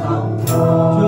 song.